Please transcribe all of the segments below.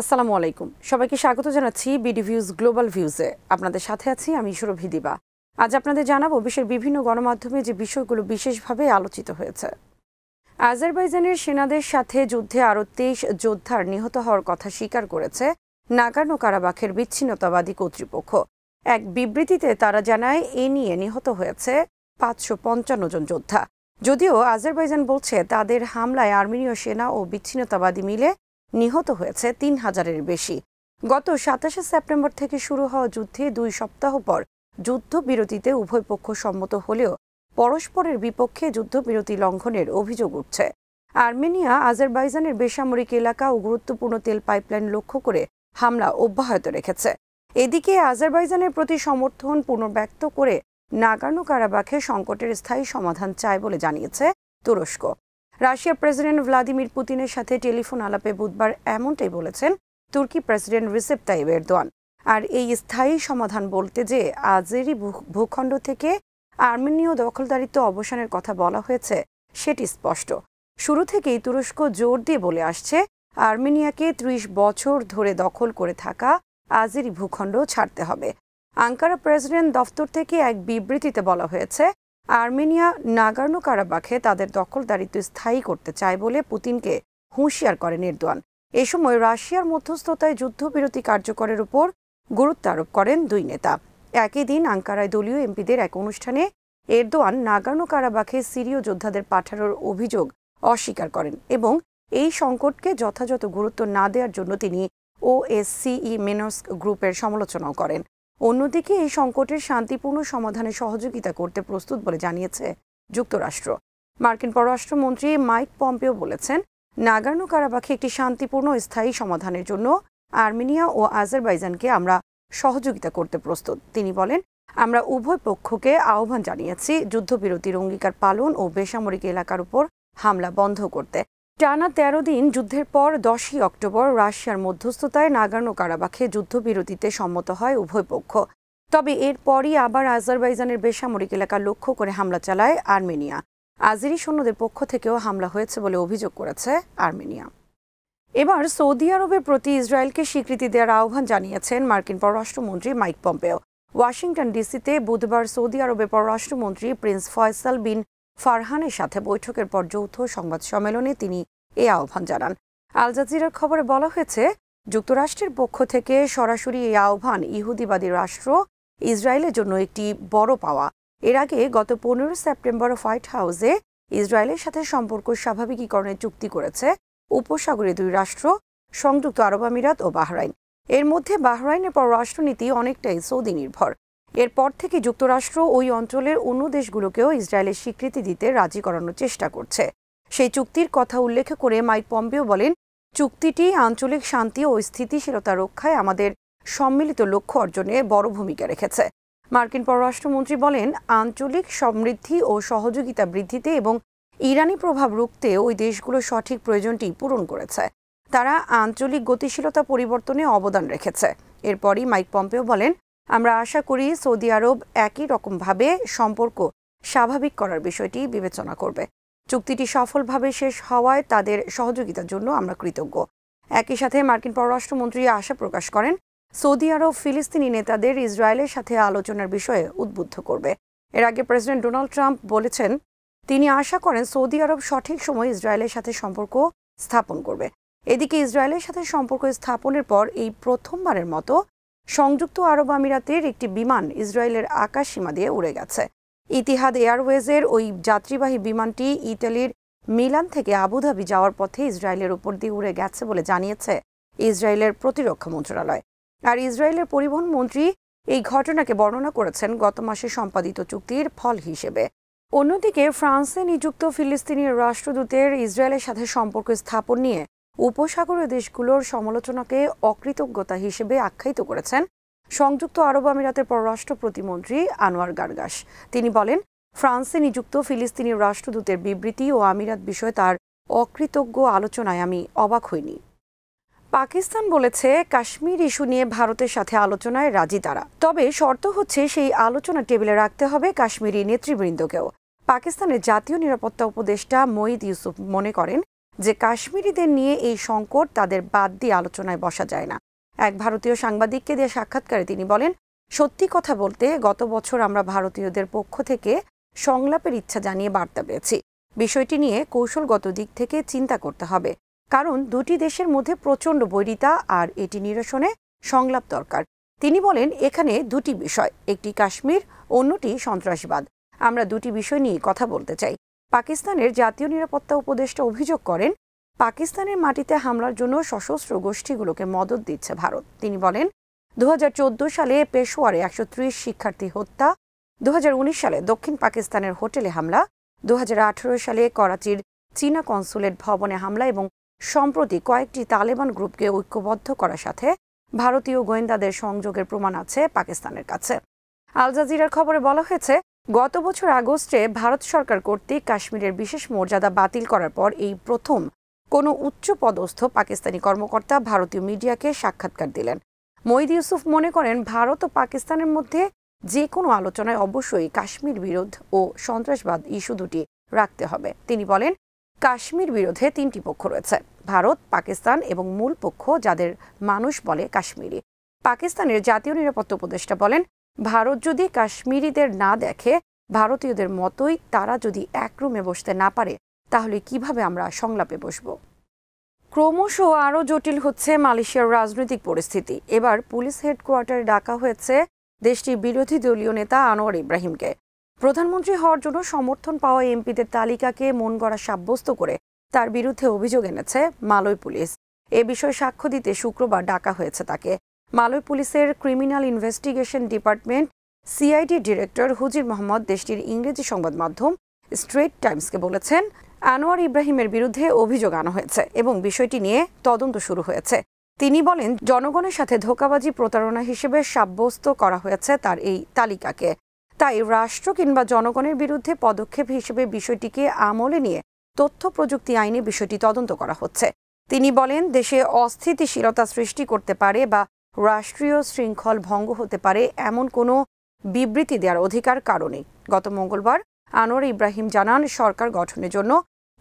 আসসালামু আলাইকুম। সবাইকে স্বাগত জানাচ্ছি বিডি ভিউজ, গ্লোবাল ভিউজে। আপনাদের সাথে আছি আমি সুরভি দিবা আজ আপনাদের জানাব বিশ্বের বিভিন্ন গণমাধ্যমে যে বিষয়গুলো বিশেষভাবে আলোচিত হয়েছে। আজারবাইজানের সেনাদের সাথে যুদ্ধে আরও তেইশ যোদ্ধার নিহত হওয়ার কথা স্বীকার করেছে নাগার্নো কারাবাখের বিচ্ছিন্নতাবাদী কর্তৃপক্ষ। এক বিবৃতিতে তারা জানায়, এ নিয়ে নিহত হয়েছে পাঁচশো পঞ্চান্ন জন যোদ্ধা। যদিও আজারবাইজান বলছে, তাদের হামলায় আর্মেনীয় সেনা ও বিচ্ছিন্নতাবাদী মিলে নিহত হয়েছে তিন হাজারের বেশি। গত সাতাশে সেপ্টেম্বর থেকে শুরু হওয়া যুদ্ধে দুই সপ্তাহ পর যুদ্ধবিরতিতে উভয় পক্ষ সম্মত হলেও পরস্পরের বিপক্ষে যুদ্ধবিরতি লঙ্ঘনের অভিযোগ উঠছে। আর্মেনিয়া, আজারবাইজানের বেসামরিক এলাকা ও গুরুত্বপূর্ণ তেল পাইপলাইন লক্ষ্য করে হামলা অব্যাহত রেখেছে। এদিকে আজারবাইজানের প্রতি সমর্থন পুনর্ব্যক্ত করে নাগানো কারাবাখে সংকটের স্থায়ী সমাধান চায় বলে জানিয়েছে তুরস্ক। রাশিয়ার প্রেসিডেন্ট ভ্লাদিমির পুতিনের সাথে টেলিফোন আলাপে বুধবার এমনটাই বলেছেন তুর্কি প্রেসিডেন্ট রিসেপ তাইব এরদোয়ান। আর এই স্থায়ী সমাধান বলতে যে আজেরি ভূখণ্ড থেকে আর্মেনীয় দখলদারিত্ব অবসানের কথা বলা হয়েছে, সেটি স্পষ্ট। শুরু থেকেই তুরস্ক জোর দিয়ে বলে আসছে, আর্মেনিয়াকে ত্রিশ বছর ধরে দখল করে থাকা আজেরি ভূখণ্ড ছাড়তে হবে। আঙ্কারা প্রেসিডেন্ট দফতর থেকে এক বিবৃতিতে বলা হয়েছে আর্মেনিয়া নাগার্নো কারাবাখে তাদের দখলদারিত্ব স্থায়ী করতে চায় বলে পুতিনকে হুঁশিয়ার করেন এরদোয়ান। এ সময় রাশিয়ার মধ্যস্থতায় যুদ্ধবিরতি কার্যকরের উপর গুরুত্ব আরোপ করেন দুই নেতা। একই দিন আঙ্কারায় দলীয় এমপিদের এক অনুষ্ঠানে এরদোয়ান নাগার্নো কারাবাখে সিরীয় যোদ্ধাদের পাঠানোর অভিযোগ অস্বীকার করেন এবং এই সংকটকে যথাযথ গুরুত্ব না দেওয়ার জন্য তিনি ওএসসিই মেনস্ক গ্রুপের সমালোচনাও করেন। অন্যদিকে এই সংকটের শান্তিপূর্ণ সমাধানে সহযোগিতা করতে প্রস্তুত বলে জানিয়েছে যুক্তরাষ্ট্র। মার্কিন পররাষ্ট্রমন্ত্রী মাইক পম্পেও বলেছেন, নাগার্নো কারাবাখে একটি শান্তিপূর্ণ স্থায়ী সমাধানের জন্য আর্মেনিয়া ও আজারবাইজানকে আমরা সহযোগিতা করতে প্রস্তুত। তিনি বলেন, আমরা উভয় পক্ষকে আহ্বান জানিয়েছি যুদ্ধবিরতির অঙ্গীকার পালন ও বেসামরিক এলাকার উপর হামলা বন্ধ করতে। টানা তেরো দিন যুদ্ধের পর দশই অক্টোবর রাশিয়ার মধ্যস্থতায় নাগার্নো কারাবাখে যুদ্ধবিরতিতে সম্মত হয় উভয় পক্ষ। তবে এরপরই আবার আজারবাইজানের বেসামরিক এলাকা লক্ষ্য করে হামলা চালায় আর্মেনিয়া। আজেরি সৈন্যদের পক্ষ থেকেও হামলা হয়েছে বলে অভিযোগ করেছে আর্মেনিয়া। এবার সৌদি আরবের প্রতি ইসরায়েলকে স্বীকৃতি দেওয়ার আহ্বান জানিয়েছেন মার্কিন পররাষ্ট্রমন্ত্রী মাইক পম্পেও। ওয়াশিংটন ডিসিতে বুধবার সৌদি আরবের পররাষ্ট্রমন্ত্রী প্রিন্স ফয়সাল বিন ফারহানের সাথে বৈঠকের পর যৌথ সংবাদ সম্মেলনে তিনি এ আহ্বান জানান। আল জাজিরার খবরে বলা হয়েছে, যুক্তরাষ্ট্রের পক্ষ থেকে সরাসরি এই আহ্বান ইহুদিবাদী রাষ্ট্র ইসরায়েলের জন্য একটি বড় পাওয়া। এর আগে গত পনেরো সেপ্টেম্বর হোয়াইট হাউসে ইসরায়েলের সাথে সম্পর্ক স্বাভাবিকীকরণের চুক্তি করেছে উপসাগরীয় দুই রাষ্ট্র, সংযুক্ত আরব আমিরাত ও বাহরাইন। এর মধ্যে বাহরাইনের পররাষ্ট্রনীতি অনেকটাই সৌদি নির্ভর। এরপর থেকে যুক্তরাষ্ট্র ওই অঞ্চলের অন্য দেশগুলোকেও ইসরায়েলের স্বীকৃতি দিতে রাজি করানোর চেষ্টা করছে। সেই চুক্তির কথা উল্লেখ করে মাইক পম্পেও বলেন, চুক্তিটি আঞ্চলিক শান্তি ও স্থিতিশীলতা রক্ষায় আমাদের সম্মিলিত লক্ষ্য অর্জনে বড় ভূমিকা রেখেছে। মার্কিন পররাষ্ট্রমন্ত্রী বলেন, আঞ্চলিক সমৃদ্ধি ও সহযোগিতা বৃদ্ধিতে এবং ইরানি প্রভাব রুখতে ওই দেশগুলো সঠিক প্রয়োজনটি পূরণ করেছে। তারা আঞ্চলিক গতিশীলতা পরিবর্তনে অবদান রেখেছে। এরপরই মাইক পম্পেও বলেন আমরা আশা করি সৌদি আরব একই রকমভাবে সম্পর্ক স্বাভাবিক করার বিষয়টি বিবেচনা করবে। চুক্তিটি সফলভাবে শেষ হওয়ায় তাদের সহযোগিতার জন্য আমরা কৃতজ্ঞ। একই সাথে মার্কিন পররাষ্ট্রমন্ত্রী আশা প্রকাশ করেন, সৌদি আরব ফিলিস্তিনি নেতাদের ইসরায়েলের সাথে আলোচনার বিষয়ে উদ্বুদ্ধ করবে। এর আগে প্রেসিডেন্ট ডোনাল্ড ট্রাম্প বলেছেন, তিনি আশা করেন সৌদি আরব সঠিক সময় ইসরায়েলের সাথে সম্পর্ক স্থাপন করবে। এদিকে ইসরায়েলের সাথে সম্পর্ক স্থাপনের পর এই প্রথমবারের মতো সংযুক্ত আরব আমিরাতের একটি বিমান ইসরায়েলের আকাশ সীমা দিয়ে উড়ে গেছে। ইতিহাদ এয়ারওয়েজের ওই যাত্রীবাহী বিমানটি ইতালির মিলান থেকে আবুধাবি যাওয়ার পথে ইসরায়েলের উপর দিয়ে উড়ে গেছে বলে জানিয়েছে ইসরায়েলের প্রতিরক্ষা মন্ত্রণালয়। আর ইসরায়েলের পরিবহন মন্ত্রী এই ঘটনাকে বর্ণনা করেছেন গত মাসে সম্পাদিত চুক্তির ফল হিসেবে। অন্যদিকে ফ্রান্সে নিযুক্ত ফিলিস্তিনি রাষ্ট্রদূতের ইসরায়েলের সাথে সম্পর্ক স্থাপন নিয়ে উপসাগরীয় দেশগুলোর সমালোচনাকে অকৃতজ্ঞতা হিসেবে আখ্যায়িত করেছেন সংযুক্ত আরব আমিরাতের পররাষ্ট্র প্রতিমন্ত্রী আনোয়ার গার্গাস। তিনি বলেন, ফ্রান্সে নিযুক্ত ফিলিস্তিনি রাষ্ট্রদূতের বিবৃতি ও আমিরাত বিষয়ে তার অকৃতজ্ঞ আলোচনায় আমি অবাক হইনি। পাকিস্তান বলেছে, কাশ্মীর ইস্যু নিয়ে ভারতের সাথে আলোচনায় রাজি তারা। তবে শর্ত হচ্ছে, সেই আলোচনা টেবিলে রাখতে হবে কাশ্মীরি নেতৃবৃন্দকেও। পাকিস্তানের জাতীয় নিরাপত্তা উপদেষ্টা মঈদ ইউসুফ মনে করেন যে কাশ্মীরিদের নিয়ে এই সংকট তাদের বাদ দিয়ে আলোচনায় বসা যায় না। এক ভারতীয় সাংবাদিককে দিয়ে সাক্ষাৎকারে তিনি বলেন, সত্যি কথা বলতে গত বছর আমরা ভারতীয়দের পক্ষ থেকে সংলাপের ইচ্ছা জানিয়ে বার্তা পেয়েছি। বিষয়টি নিয়ে কৌশলগত দিক থেকে চিন্তা করতে হবে। কারণ দুটি দেশের মধ্যে প্রচণ্ড বৈরিতা আর এটি নিরসনে সংলাপ দরকার। তিনি বলেন, এখানে দুটি বিষয়, একটি কাশ্মীর, অন্যটি সন্ত্রাসবাদ। আমরা দুটি বিষয় নিয়ে কথা বলতে চাই। পাকিস্তানের জাতীয় নিরাপত্তা উপদেষ্টা অভিযোগ করেন, পাকিস্তানের মাটিতে হামলার জন্য সশস্ত্র গোষ্ঠীগুলোকে মদত দিচ্ছে ভারত। তিনি বলেন দু হাজার চোদ্দ সালে পেশোয়ারে একশো ত্রিশ শিক্ষার্থী হত্যা দু হাজার উনিশ সালে দক্ষিণ পাকিস্তানের হোটেলে হামলা দু হাজার আঠারো সালে করাচির চীনা কনসুলেট ভবনে হামলা এবং সম্প্রতি কয়েকটি তালেবান গ্রুপকে ঐক্যবদ্ধ করার সাথে ভারতীয় গোয়েন্দাদের সংযোগের প্রমাণ আছে পাকিস্তানের কাছে। আল জাজিরার খবরে বলা হয়েছে গত বছর আগস্টে ভারত সরকার কর্তৃক কাশ্মীরের বিশেষ মর্যাদা বাতিল করার পর এই প্রথম কোনো উচ্চ পদস্থ পাকিস্তানি কর্মকর্তা ভারতীয় মিডিয়াকে সাক্ষাৎকার দিলেন। মঈদ ইউসুফ মনে করেন, ভারত ও পাকিস্তানের মধ্যে যে কোনো আলোচনায় অবশ্যই কাশ্মীর বিরোধ ও সন্ত্রাসবাদ ইস্যু দুটি রাখতে হবে। তিনি বলেন, কাশ্মীর বিরোধে তিনটি পক্ষ রয়েছে, ভারত, পাকিস্তান এবং মূল পক্ষ যাদের মানুষ বলে কাশ্মীরি। পাকিস্তানের জাতীয় নিরাপত্তা উপদেষ্টা বলেন ভারত যদি কাশ্মীরিদের না দেখে, ভারতীয়দের মতোই তারা যদি এক রুমে বসতে না পারে, তাহলে কীভাবে আমরা সংলাপে বসব? ক্রমশ আরও জটিল হচ্ছে মালয়েশিয়ার রাজনৈতিক পরিস্থিতি। এবার পুলিশ হেডকোয়ার্টারে ডাকা হয়েছে দেশটির বিরোধী দলীয় নেতা আনোয়ার ইব্রাহিমকে। প্রধানমন্ত্রী হওয়ার জন্য সমর্থন পাওয়া এমপিদের তালিকাকে মন গড়া সাব্যস্ত করে তার বিরুদ্ধে অভিযোগ এনেছে মালয় পুলিশ। এ বিষয়ে সাক্ষ্য দিতে শুক্রবার ডাকা হয়েছে তাকে। মালয় পুলিশের criminal investigation department CID director Huzir Mohammad দেশটির ইংরেজি সংবাদ মাধ্যম স্ট্রেট টাইমসকে বলেছেন, আনোয়ার ইব্রাহিমের বিরুদ্ধে অভিযোগ আনা হয়েছে এবং বিষয়টি নিয়ে তদন্ত শুরু হয়েছে। তিনি বলেন, জনগণের সাথে ধোকাবাজি প্রতারণা হিসেবে সাব্যস্ত করা হয়েছে তার এই তালিকাকে। তাই রাষ্ট্র কিংবা জনগণের বিরুদ্ধে পদক্ষেপ হিসেবে বিষয়টিকে আমলে নিয়ে তথ্য প্রযুক্তি আইনে বিষয়টি তদন্ত করা হচ্ছে। তিনি বলেন, দেশে অস্থিতিশীলতা সৃষ্টি করতে পারে বা রাষ্ট্রীয় শৃঙ্খল ভঙ্গ হতে পারে এমন কোনো বিবৃতি দেওয়ার অধিকার কারণে গত মঙ্গলবার আনোয়ার ইব্রাহিম জানান, সরকার গঠনের জন্য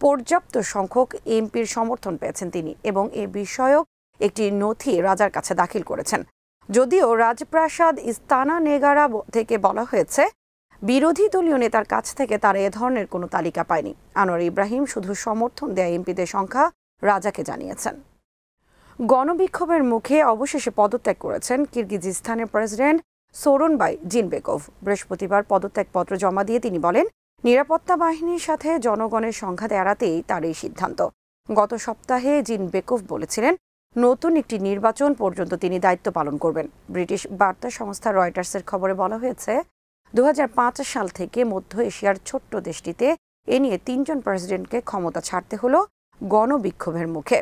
পর্যাপ্ত সংখ্যক এমপির সমর্থন পেয়েছেন তিনি এবং এ বিষয়ক একটি নথি রাজার কাছে দাখিল করেছেন। যদিও রাজপ্রাসাদ ইস্তানা নেগারা থেকে বলা হয়েছে, বিরোধী দলীয় নেতার কাছ থেকে তারা এ ধরনের কোনো তালিকা পায়নি। আনোয়ার ইব্রাহিম শুধু সমর্থন দেয়া এমপিদের সংখ্যা রাজাকে জানিয়েছেন। গণবিক্ষোভের মুখে অবশেষে পদত্যাগ করেছেন কিরগিজিস্তানের প্রেসিডেন্ট সোরনবাই জিনবেকভ। বৃহস্পতিবার পদত্যাগপত্র জমা দিয়ে তিনি বলেন, নিরাপত্তা বাহিনীর সাথে জনগণের সংঘাত এড়াতেই তার এই সিদ্ধান্ত। গত সপ্তাহে জিন বেকভ বলেছিলেন, নতুন একটি নির্বাচন পর্যন্ত তিনি দায়িত্ব পালন করবেন। ব্রিটিশ বার্তা সংস্থা রয়টার্সের খবরে বলা হয়েছে দু হাজার পাঁচ সাল থেকে মধ্য এশিয়ার ছোট্ট দেশটিতে এ নিয়ে তিনজন প্রেসিডেন্টকে ক্ষমতা ছাড়তে হল গণবিক্ষোভের মুখে।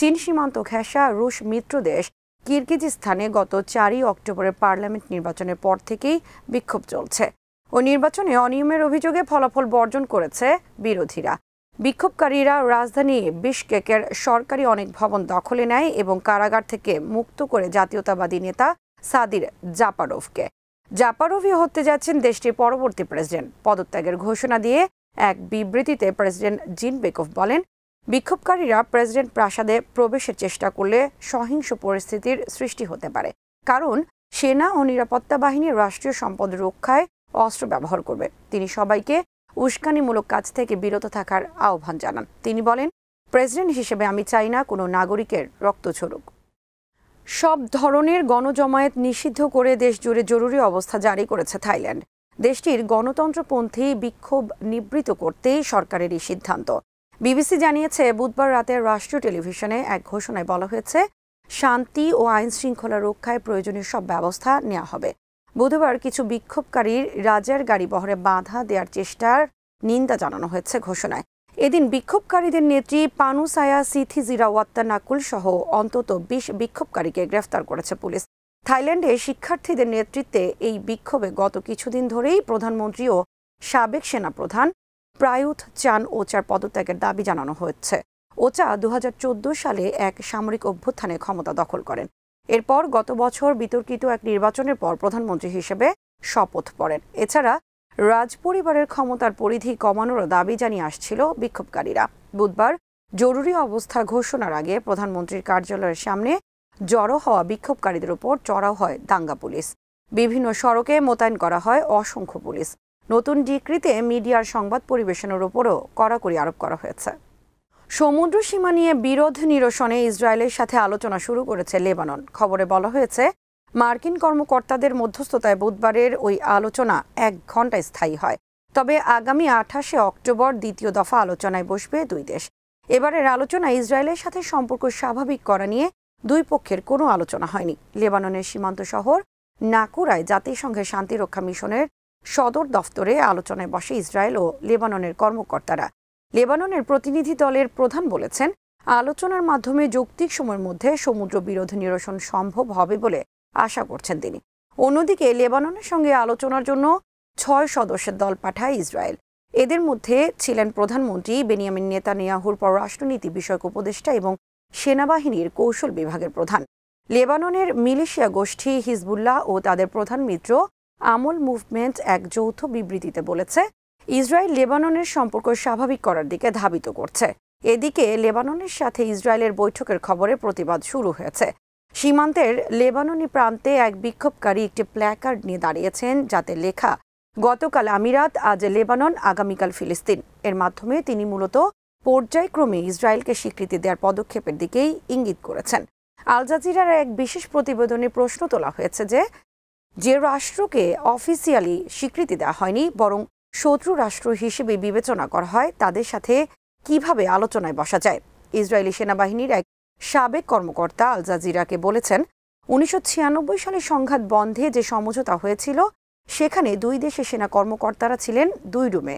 চীন সীমান্ত ঘেঁষা রুশ মিত্র দেশ কিরগিজিস্তানে গত চারই অক্টোবরের পার্লামেন্ট নির্বাচনের পর থেকেই বিক্ষোভ চলছে ও নির্বাচনে অনিয়মের অভিযোগে ফলাফল বর্জন করেছে বিরোধীরা। বিক্ষোভকারীরা রাজধানী বিশকেকের সরকারি অনেক ভবন দখলে নেয় এবং কারাগার থেকে মুক্ত করে জাতীয়তাবাদী নেতা সাদির জাপারোভকে। জাপারোভই হতে যাচ্ছেন দেশটির পরবর্তী প্রেসিডেন্ট। পদত্যাগের ঘোষণা দিয়ে এক বিবৃতিতে প্রেসিডেন্ট জিন বেকভ বলেন বিক্ষোভকারীরা প্রেসিডেন্ট প্রাসাদে প্রবেশের চেষ্টা করলে সহিংস পরিস্থিতির সৃষ্টি হতে পারে। কারণ, সেনা ও নিরাপত্তা বাহিনী রাষ্ট্রীয় সম্পদ রক্ষায় অস্ত্র ব্যবহার করবে। তিনি সবাইকে উস্কানিমূলক কাজ থেকে বিরত থাকার আহ্বান জানান। তিনি বলেন, প্রেসিডেন্ট হিসেবে আমি চাই না কোনো নাগরিকের রক্ত ছড়ুক সব ধরনের গণজমায়েত নিষিদ্ধ করে দেশ জুড়ে জরুরি অবস্থা জারি করেছে থাইল্যান্ড। দেশটির গণতন্ত্রপন্থী বিক্ষোভ নিবৃত করতেই সরকারের এই সিদ্ধান্ত। বিবিসি জানিয়েছে, বুধবার রাতে রাষ্ট্রীয় টেলিভিশনে এক ঘোষণায় বলা হয়েছে, শান্তি ও আইন শৃঙ্খলা রক্ষায় প্রয়োজনীয় সব ব্যবস্থা নেওয়া হবে। বুধবার কিছু বিক্ষোভকারীর রাজার গাড়ি বহরে বাধা দেওয়ার চেষ্টার নিন্দা জানানো হয়েছে ঘোষণায়। এদিন বিক্ষোভকারীদের নেত্রী পানুসায়া সিথিজিরা ওয়াত্তানাকুল সহ অন্তত বিশ বিক্ষোভকারীকে গ্রেফতার করেছে পুলিশ। থাইল্যান্ডে শিক্ষার্থীদের নেতৃত্বে এই বিক্ষোভে গত কিছুদিন ধরেই প্রধানমন্ত্রী ও সাবেক সেনাপ্রধান প্রায়ুথ চান ওচার পদত্যাগের দাবি জানানো হয়েছে। ওচা দু হাজার চোদ্দ সালে এক সামরিক অভ্যুত্থানে ক্ষমতা দখল করেন। এরপর গত বছর বিতর্কিত এক নির্বাচনের পর প্রধানমন্ত্রী হিসেবে শপথ পড়েন। এছাড়া রাজপরিবারের ক্ষমতার পরিধি কমানোর দাবি জানিয়ে আসছিল বিক্ষোভকারীরা। বুধবার জরুরি অবস্থা ঘোষণার আগে প্রধানমন্ত্রীর কার্যালয়ের সামনে জড়ো হওয়া বিক্ষোভকারীদের উপর চড়াও হয় দাঙ্গা পুলিশ। বিভিন্ন সড়কে মোতায়েন করা হয় অসংখ্য পুলিশ। নতুন ডিক্রিতে মিডিয়ার সংবাদ পরিবেশনের উপরও কড়াকড়ি আরোপ করা হয়েছে। সমুদ্র সীমা নিয়ে বিরোধ নিরসনে ইসরায়েলের সাথে আলোচনা শুরু করেছে লেবানন। খবরে বলা হয়েছে, মার্কিন কর্মকর্তাদের মধ্যস্থতায় বুধবারের ওই আলোচনা এক ঘন্টায় স্থায়ী হয়। তবে আগামী আঠাশে অক্টোবর দ্বিতীয় দফা আলোচনায় বসবে দুই দেশ। এবারের আলোচনা ইসরায়েলের সাথে সম্পর্ক স্বাভাবিক করা নিয়ে দুই পক্ষের কোনো আলোচনা হয়নি। লেবাননের সীমান্ত শহর নাকুরায় জাতিসংঘের শান্তিরক্ষা মিশনের সদর দফতরে আলোচনায় বসে ইসরায়েল ও লেবাননের কর্মকর্তারা। লেবাননের প্রতিনিধি দলের প্রধান বলেছেন, আলোচনার মাধ্যমে যৌক্তিক সময়ের মধ্যে সমুদ্র বিরোধ নিরসন সম্ভব হবে বলে আশা করছেন তিনি। অন্যদিকে লেবাননের সঙ্গে আলোচনার জন্য ছয় সদস্যের দল পাঠায় ইসরায়েল। এদের মধ্যে ছিলেন প্রধানমন্ত্রী বেনিয়ামিন নেতানিয়াহুর পররাষ্ট্রনীতি বিষয়ক উপদেষ্টা এবং সেনাবাহিনীর কৌশল বিভাগের প্রধান। লেবাননের মিলিশিয়া গোষ্ঠী হিজবুল্লাহ ও তাদের প্রধান মিত্র আমল মুভমেন্ট এক যৌথ বিবৃতিতে বলেছে, ইসরায়েল লেবাননের সম্পর্ক স্বাভাবিক করার দিকে ধাবিত করছে। এদিকে লেবাননের সাথে ইসরায়েলের বৈঠকের খবরে প্রতিবাদ শুরু হয়েছে। সীমান্তের লেবাননি প্রান্তে এক বিক্ষোভকারী একটি প্ল্যাকার্ড নিয়ে দাঁড়িয়েছেন, যাতে লেখা, গতকাল আমিরাত, আজ লেবানন, আগামীকাল ফিলিস্তিন। এর মাধ্যমে তিনি মূলত পর্যায়ক্রমে ইসরায়েলকে স্বীকৃতি দেওয়ার পদক্ষেপের দিকেই ইঙ্গিত করেছেন। আল জাজিরার এক বিশেষ প্রতিবেদনে প্রশ্ন তোলা হয়েছে যে যে রাষ্ট্রকে অফিসিয়ালি স্বীকৃতি দেওয়া হয়নি, বরং শত্রু রাষ্ট্র হিসেবে বিবেচনা করা হয়, তাদের সাথে কীভাবে আলোচনায় বসা যায়? ইসরায়েলি সেনাবাহিনীর এক সাবেক কর্মকর্তা আল জাজিরাকে বলেছেন, উনিশশো ছিয়ানব্বই সালে সংঘাত বন্ধে যে সমঝোতা হয়েছিল, সেখানে দুই দেশের সেনা কর্মকর্তারা ছিলেন দুই রুমে।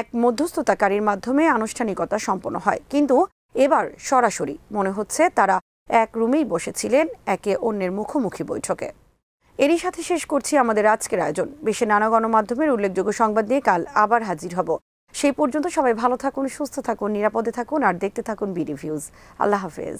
এক মধ্যস্থতাকারীর মাধ্যমে আনুষ্ঠানিকতা সম্পন্ন হয়। কিন্তু এবার সরাসরি মনে হচ্ছে তারা এক রুমেই বসেছিলেন, একে অন্যের মুখোমুখি বৈঠকে। এরই সাথে শেষ করছি আমাদের আজকের আয়োজন। বিশ্বের নানা গণমাধ্যমের উল্লেখযোগ্য সংবাদ নিয়ে কাল আবার হাজির হব। সেই পর্যন্ত সবাই ভালো থাকুন, সুস্থ থাকুন, নিরাপদে থাকুন, আর দেখতে থাকুন বিডি ভিউজ আল্লাহ হাফেজ।